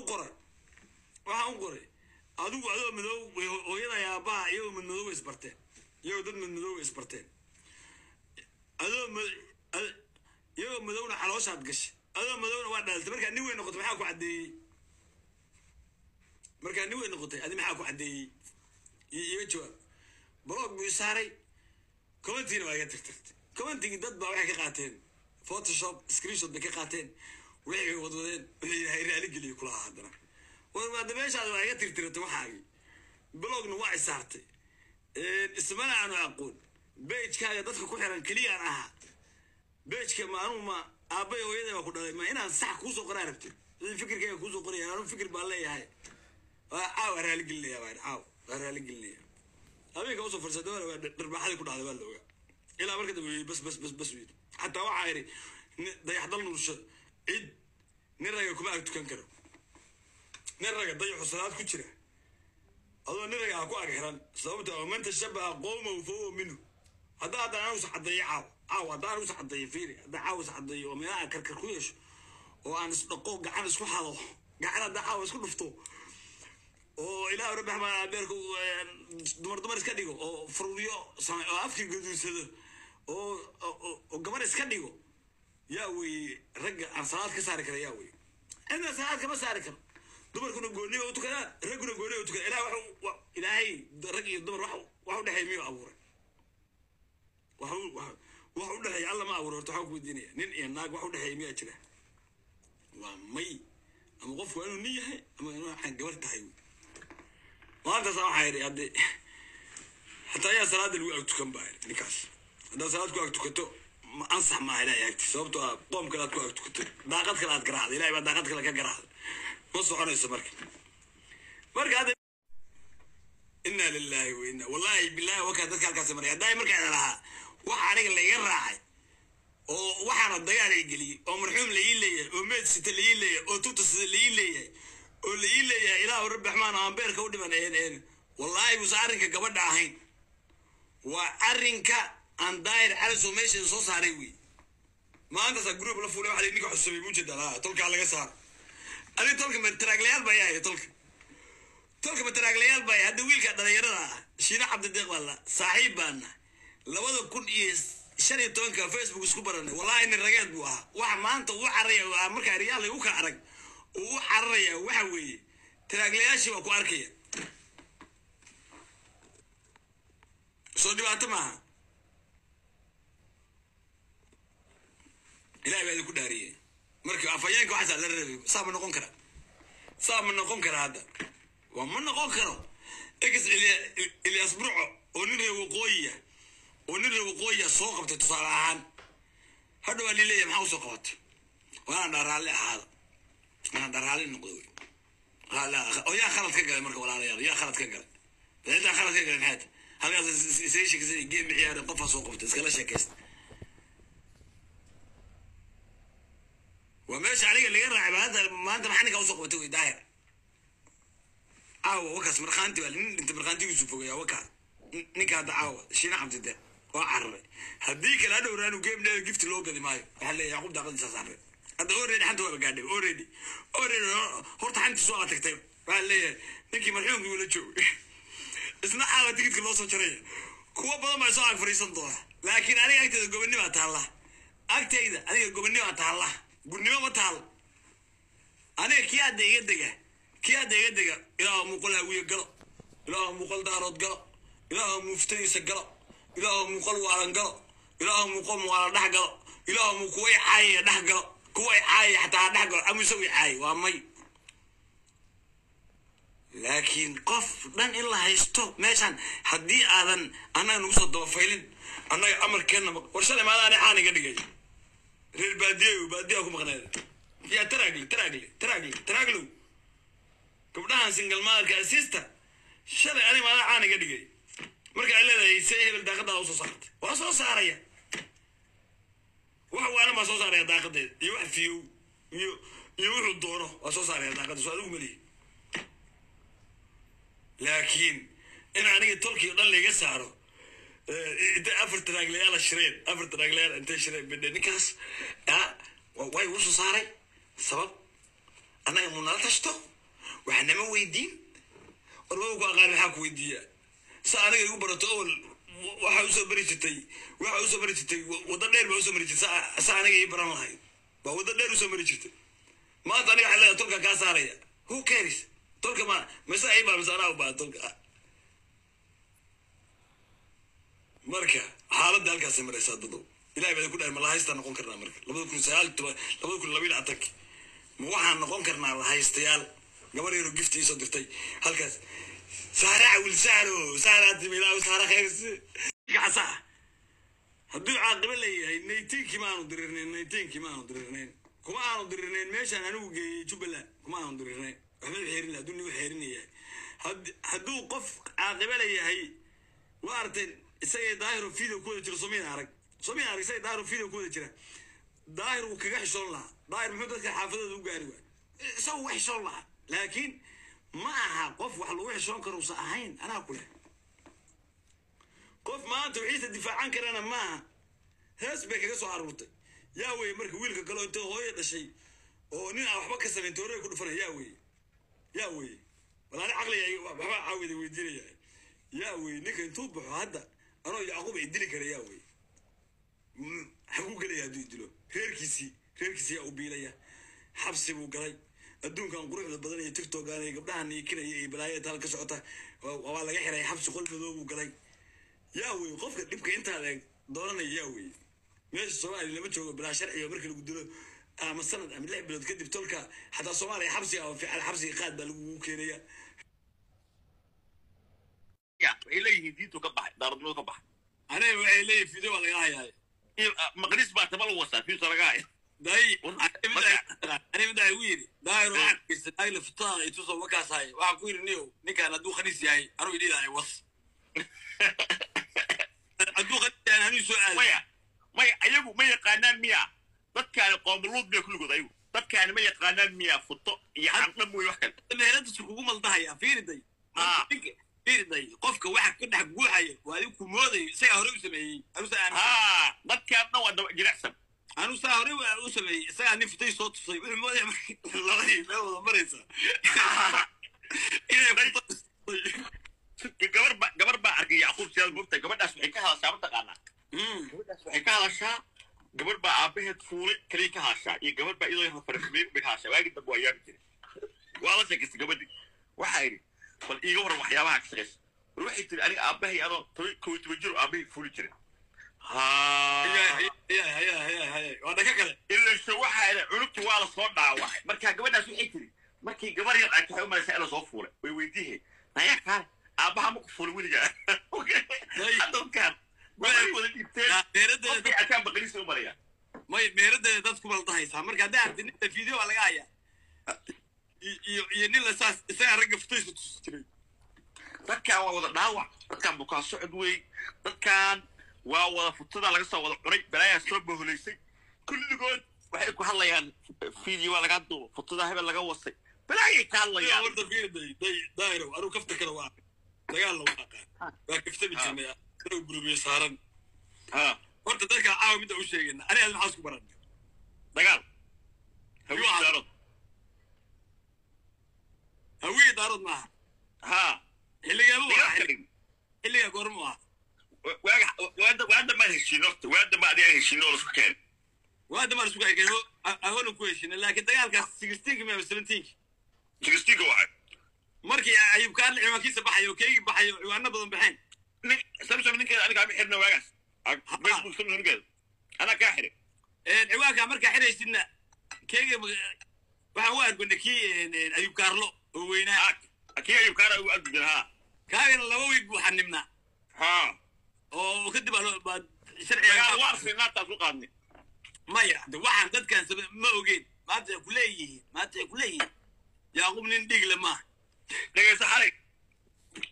u qoray waxaa u qoray. Adigu adoo madow hooyada aabaha iyagoo madmadooba isbarteen iyagoo dad madmadooba isbarteen adoo iyagoo madowna calooshaad gashay. Adoo madowna waa dhaltay markaa nin weyn noqotay maxaa ku caddeeyey markaa nin weyn noqotay adi maxaa ku caddeeyey iga jawaab. Blog buu saaray. Commentiina waa iga tirtirtay. Commentigii dad baa waxay ka qaateen. Photoshop screenshot bay ka qaateen wixii bay wadwadeen wixii ilahay raali geliye kulahaa haddana warwaada meeshaada waa iga tirtiratay waxaagii blogna waa isaartay ismana aanu aqoon. Bejkaaga dadka ku xiran keliyaan ahaa bejka ma ma aabbay hooyaday baa ku dhalay ma inaan sax kuusoo qoraa rabtid sidii fikirkayga kuusoo qoraya anuu fikir baan leeyahay. Caaw waa raaligelinaya baan caaw waa raaligelinaya habeenka u soo farsada waa dharbaaxadii ku dhacday waa la ogaa. Ilaa marka bas bas bas bas weydi xataa waxaa yidhi dayaxdal nursho cid nin raga kuma ag tukan karo. Nin raga dayaxu salaad ku jira. Adoo nin raga ha ku ag xiran sababta man tashabaha qowmahu fahuwa minhu. Haddaa haddaan anigu saxadeeyo caaw caaw haddaan anigu saxadeeyo fiiri haddaan caaw saxadeeyo oo meelaha karkar ku yeesho oo aan isdhaqo gacan isku xado gacan haddaan caawa isku dhufto oo ilaah rabbi raxmaan abeerku dumar dumar iska dhigo oo samay oo afkii gaduunsado oo oo gabar iska dhigo yaa weeye ragga aan salaad ka saari kara yaa weeye cidna salaad kama saari karo. Dumarkuna gooniba u tukadaan ragguna gooniba u tukadaan. Ilaah wax ilaahay rag iyo dumar wax u dhexeeya miyuu abuuray? Wax u dhexeeya alla ma abuuray horta waxaan ku weydiinaya nin iyo naag wax u dhexeeya miyaa jira? Waa may ama qofku waa inuu nin yahay ama inuu waxaan gabar tahay wey maantaas waxaa yidhi haddii hataa ayaa salaada lagu agtukan baa yidhi ninkaas. Haddaad salaad ku agtukato ma ansax maaha ilahay agti sababtoo ah qoom kale aad ku agtukato daaqad kale aad garaacday ilahay baa daaqad kale ka garaacday ma soconayso marka marka hadda inna lillahi wa inna billahi wakaa dadka halkaas maray haddaa markaa lahaa waxa aniga laiga raacay oo waxaana dagaal ay geliyey oo marxuum la ii leeyahay oo meed sita la ii leeyahay oo tubta sida la ii leeyahay oo la ii leeyahay ilaahu rabbi raxmaan oo aan beerka u dhiman wallaahi buusa arrinka gabadha ahayn waa arrinka aan daahir calisow meesha soo saaray wey maantaasaa group la fuulay waxa ninka xusubay muujeeda laa tolkaa laga saaro adi tolka mataraaglayaal baa yahay tolka tolka mataraaglayaal baa hadda wiilka dhalinyarada ah. Shiina cabdideeq baa la saaxiib baana labada kun iyo shan iyo tobanka facebook isku baranay. Wallahi nin rageed buu ahaa waxa maanta uu cararaya markaa riyaal u ka arag uu u cararaya waxa weeye. Taraaglayaashii waa ku arkaya. Soo dhibaato maaha ilahay baa idinku dhaariyey marka afhayeenka waxaasaa la rabay saa ma noqon kara saa ma noqon kara hadda waa ma noqon karo ex ilyas burco oo nin reer waqooyiya oo nin reer waqooyiya soo qabtay tusaale ahaan hadha waa lileeyahay maxaa u soo qabatay waanaan dharaalli ahaada waanaan dharaalli noqdo wey yaa khalad ka galay marka walaalayaal yaa khalad ka galay ciddaa khalad ka galay maxaad halkaas isaga sheekaysan geem ciyaare qofaa soo qabtay iskala sheekaysta waa meesha aniga laga raacay maanta ninkaa u soo qabatay wey daahir? Caawa wakaas markhaanti baa nin dhinta markhaantigiisu fogaya wakaas. Ninka hadda caawa shiina cabdide waa cararay haddii kale hadhow raanu game dheer gift loo gadi maayo. Waxaa leeyahay yacquub daaqadiisaas carray hadda already xanta waaba gaadhay already. Already horta xantiisu waa tagtay. Waxaa leeyahay ninkii marxuumkii wala joogay isna caawa tigidka loo soo jaraya. Kuwa badan baa soo ag fariisan doona laakiin aniga agteeda gobonnimaa taalla agtayda aniga gobonnimaa taalla gurnimo ma taal aniga kii hadda iga dega kii hadda iga dega ilaaha muuqal hawiye galo ilaaha muuqal daarood galo ilaaha muuftadiisa galo ilaaha muuqal waalan galo ilaaha muuqal waalan dhex galo ilaaha muu kuwa i dhex galo kuwa i caayaya xataa ha dhex galo ama isagu i waa may laakiin qof dhan in la haysto meeshan haddii aadan annaga nagu soo dabafaylin annaga amarkeenna war shalay maadaani caan iga dhigay reer baadiye baadiyaa ku maqneed yaa taraagli taraagli taraagli taraaglow gabdhahan single motherka sister shalay ani maadaa caan iga dhigay. Marka ay leedahay see hebel daaqadaa u soo saartay. Waa soo saaraya. Wax waana baa soo saaraya daaqadeeda iyo wax fiyow iyo iyo wuxuu doono waa soo saaraya daaqada soo adigu malihi laakiin in aniga tolkii o dhan layga saaro intay afar taraaglayaala shireen afar taraaglayaal intay shireen bidhe ninkaas way ugu saaray. Sabab annaga mu nala tashto. Wax nama weydiin. Warba ku aqaan maxaa ku weydiiyaa sa aniga igu barato owel waxa u soo bari jirtay waxa u soo bari jirtay waddo dheer baa u soo mari jirtay. Sa- aniga ii baran lahayd baa waddo dheer u soo mari jirtay. Maanta aniga waxaa leedahay tolka kaa saaraya. Who cares? Tolka ma mise ay baa mise anaa u baa tolka marka xaaladda halkaasay maraysaa dadow ilahay baa ku dhahay ma lahaystaa noqon karnaa marka. Labada kun sagaal labada kun labayo labaatankii ma waxaan noqon karnaa lahaystayaal gabar yaroo gifti iisoo dirtay. Halkaas saara cawil saaro saara khayrsi gacasa hadduu caaqibo leeyahay naytiinkii ma dirirnayn naytiinkii ma dirirnayn kuma aanu dirirnayn meeshaan anigu geeyey jubbaland. Kuma aanu dirirnayn waxba xeerin hadduu nigu xeerinayahay. Hadd- hadduu qof caaqibo leeyahay waa aragteen isagay daahiro video ku wada jiro somiin arag. Lahaa. Daahir laakiin ma aha qof wax lagu xishoon karo ahayn. Anaa ku qof maanta wixiisa difaacan karana maaha hees bay kaga soo aruurtay. Yaa weye marka wiilka kale oo intay hooyo dhashay oo nin aan waxba ka samayn toorey ku dhufanaya yaa weye yaa weye walaali caqliga waxba caawida weydiinaya yaa weye ninka intuu baxo hadda anoo yacquub ay dili kara yaa weye Mm, xaguu gelaya hadduu dilo reerkiisii reerkiisii yaa u biilaya. Xabsi buu galay. Adduunkan quruxda badan iyo tigtogan iyo gabdhaha niikinaya iyo balaayada taal ka socota waa laga xiray xabsi qol madoo buu galay. Yaa wey qofka dhibka intaa leeg dooranaya yaa wey meesha soomaaliya lama joogo bilaa sharciga marka lagu dilo ama sanad ama lix bilood kadib tolka xataa soomaaliya xabsiga oo fiican xabsiga qaad baa lagugu keenaya waxay leeyihiin diintu ka baxay daaradnimadu ka baxay aniga waxay leeyihiin video baa laga hayaa iyo maqdis baa taba lagu wasaa fiisa laga haya midaa igu yidhi daahir fitaa ituso wakaas hay waxaan ku yidhi niyow ninkaan hadduu khaniis yahay anuu idhiidahay was hadduu khaniis yahay anuu soo aaday maya maya ayagu ma yaqaanaan miya dadkaani qoomuluud bay kulligood ayagu dadkaani ma yaqaanaan miya futo iyo mooye wax kale meeladiisu kugu maldahaya fiiriday Fiiriday qofka waxa ka dhex guuxaya waa adigu ku moodayo isagaa hore u sameeyey. Dadkaan dhan waa daba jilicsan. Anuu saa hore u sameeyey isagaa nin fitay soo tusay. Wuxuu moodaya labadii meel wada maraysa gabar ba gabar baa arkay yacquub sidaad mogtahay gabadhaas waxay ka hadashaa ma taqaanaa? Mm. gabadhaas waxay ka hadashaa gabar baa aabaheed fuulay kaliya ka hadashaa. Iyo gabar baa iyadoo farafimey bay ka hadashaa. Waagi dambe waa yaabi jiray. Waa la sheekaystay gabadhii. Waxaa idhi bal iiga waran waxyaabaha ka shaqaysa war waxay tiri aniga aabahay anoo toban kow iyo toban jir oo aabahay fuuli jiray ilasho waxaa idhi cunugti waa la soo dhaawacay. Marka gabadhaas waxay tiri markii gabar yar ay tahay u malaysaa ila soo fuulay. Way weydiihe nayaa kaale aabaha ma ku fuulay weligaa dadkaan waxay wada dhibteen. Arkaan baqaliisa u malayaa may meeradeeda dad ku maldahaysaa marka haddaa arti ninka video waa laga hayaa iyo nin lasaas isagaa ragga futaysa tusi jiray. Dadkaan waa wada dhaawac dadkaan bukaa socod wey dadkaan waa wada futada laga soo wada cunay balaayaa soo boholaysay. Kulligood waxay ku hadlayaan video waa laga duubo futada hebel laga wasay. Balaayay ka hadlayaan. Daahirow anuu kafta kale waa dagaal lagu aqaan waa kaftami jirnay anuu gurubiyo saaran. Ha. Horta dadka caawa midda u sheegayna ani aad maxaa isku baran. Dagaal Hawiye daarood maaha ha xilligeedu waa dagaal ka dhig xilliga goormu ah waaga waada waada ma heshiino horta waada ma adiga heshiino oo lasku keenay. Waa damaan isku kaykeeno aholan ku heshina laakiin dagaalkaas sixteenki ma seventeenki jiristiga waxay markii ayub kaarle ciwaankiisa baxayo keegi baxayo ciwaano badan baxeen. Samsom ninkeeda aniga ama xirna waagaas. Facebook samsom ninkeeda. Anaa kaa xiray ciwaanka markaa xidhaysidna keegi waxaan u argona kii ayub kaarlo oo weynaa ha kii ayub kaara ugu adgudin ha kaagana laba wiig buu xanibnaa. Oo kadib aa baad dagaal sharciga waa arsenaataa ku qaadnay. Maya de waxaan dadkan sab ma ogeen maanta ay ku leeyihiin maanta ay ku leeyihiin. Yaaqub nin dhiigle maaha. Dhegayso xalay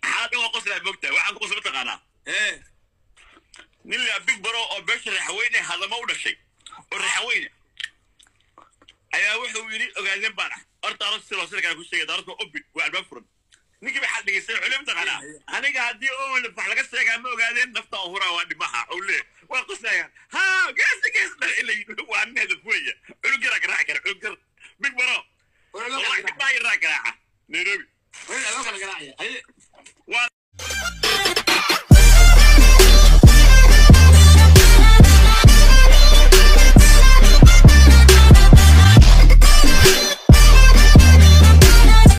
xaaladda waa qoslaa mogtahay waxaan ku qosla mataqaanaa ee nin la big baro oo beesha raxweyne hadamo u dhashay. Oo raxweyne. Ayaa wuxuu yidhi ogaadeen baan ah horta aros si loosida kale ku sheegay daaradka obin waa albaab furan ninkii bay xal dhegaystay xule mataqaanaa aniga haddii owen wax laga sheegaa ma ogaadeen nafta oo huraa waa dhimaha ule waa qoslayaan ha geesi gees dha ila yidhi waa nin hadaf weya